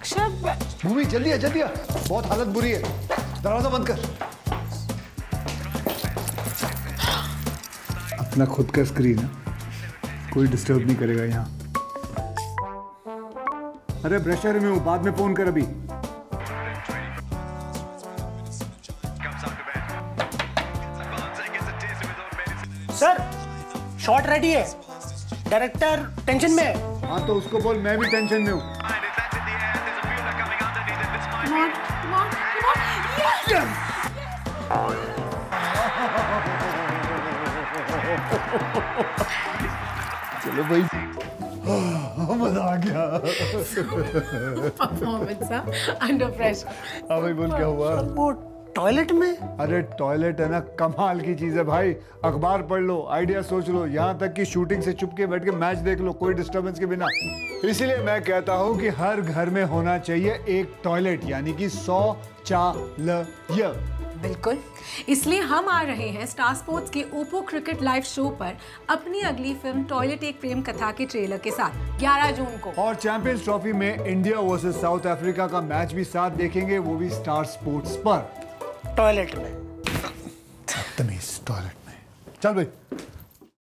अक्षर? भूमि जल्दी आ जल्दी आ बहुत हालत बुरी है। दरवाज़ा बंद कर। अपना खुद का स्क्रीन है। कोई डिस्टर्ब नहीं करेगा यहाँ। अरे ब्रशर में हूँ। बाद में फ़ोन कर अभी। सर शॉट रेडी है। डायरेक्टर टेंशन में है। हाँ तो उसको बोल मैं भी टेंशन में हूँ। चलो भाई मज़ा आ गया परफॉर्मेंस अंडर प्रेशर हाँ भाई बोल क्या हुआ वो टॉयलेट में? अरे टॉयलेट है ना कमाल की चीज़ है भाई। अखबार पढ़ लो आइडिया सोच लो यहाँ तक कि शूटिंग से चुप के बैठ के मैच देख लो कोई डिस्टरबेंस के बिना। इसीलिए मैं कहता हूँ कि हर घर में होना चाहिए एक टॉयलेट यानी कि सौ चालय बिल्कुल। इसलिए हम आ रहे हैं स्टार स्पोर्ट्स के ओपो क्रिकेट लाइव शो पर अपनी अगली फ़िल्म टॉयलेट एक प्रेम कथा के ट्रेलर के साथ 11 जून को। और चैंपियंस ट्रॉफी में इंडिया वर्सेस साउथ अफ्रीका का मैच भी साथ देखेंगे वो भी स्टार स्पोर्ट्स पर। टॉयलेट में। टॉयलेट में। चल भाई।